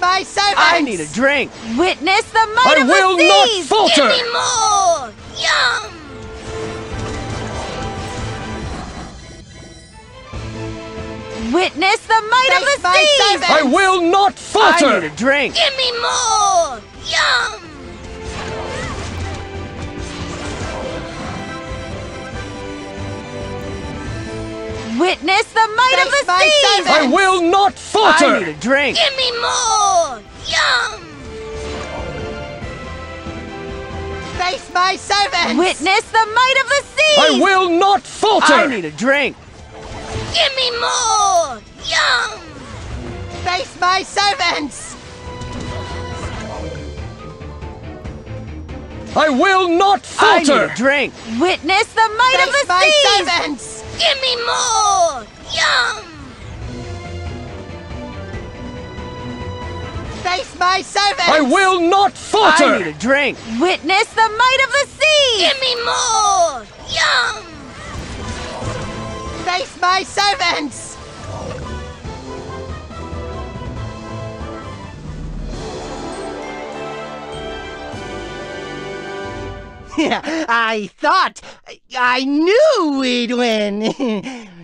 my servants! I need a drink. Witness the might I of will the not seas! falter! Give me more! Yum! Witness the might Face of the my seas! servants! I will not falter! I falter! need a drink. Give me more! Yum! Witness the might of the my seas! I will not falter! I need a falter! drink. Give me more! Yum! Face my servants! Witness the might of the seas! I will not falter! I need a drink. Give me more! Yum! Face my servants! I will not falter! I need a drink. Witness the might of Face my seas! servants! Give me more! Face my servants! I will not falter! I need a drink. Witness the might of the sea! Give me more! Yum! Face my servants! I thought, I knew we'd win.